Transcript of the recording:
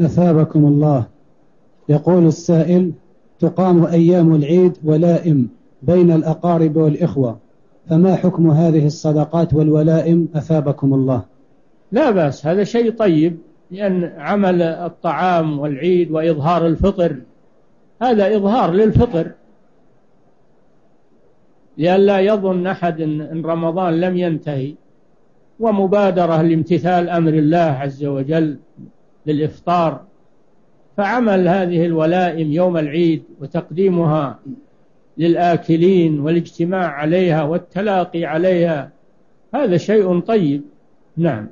أثابكم الله. يقول السائل تقام أيام العيد ولائم بين الأقارب والإخوة فما حكم هذه الصدقات والولائم؟ أثابكم الله. لا بأس هذا شيء طيب لأن عمل الطعام والعيد وإظهار الفطر هذا إظهار للفطر. لئلا يظن أحد إن رمضان لم ينتهي ومبادرة لامتثال أمر الله عز وجل. للإفطار فعمل هذه الولائم يوم العيد وتقديمها للآكلين والاجتماع عليها والتلاقي عليها هذا شيء طيب. نعم.